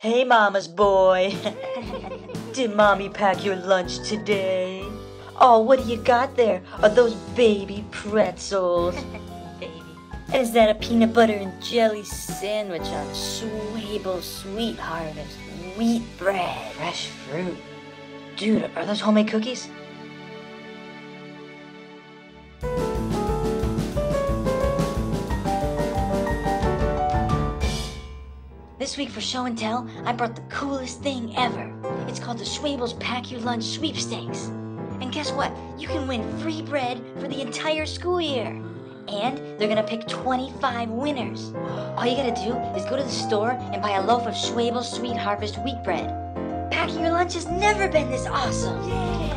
Hey, Mama's boy. Did Mommy pack your lunch today? Oh, what do you got there? Are those baby pretzels? Baby. And is that a peanut butter and jelly sandwich on Schwebel's Sweet Harvest wheat bread? Fresh fruit. Dude, are those homemade cookies? This week for show and tell, I brought the coolest thing ever. It's called the Schwebel's Pack Your Lunch Sweepstakes. And guess what? You can win free bread for the entire school year. And they're gonna pick 25 winners. All you gotta do is go to the store and buy a loaf of Schwebel's Sweet Harvest wheat bread. Packing your lunch has never been this awesome.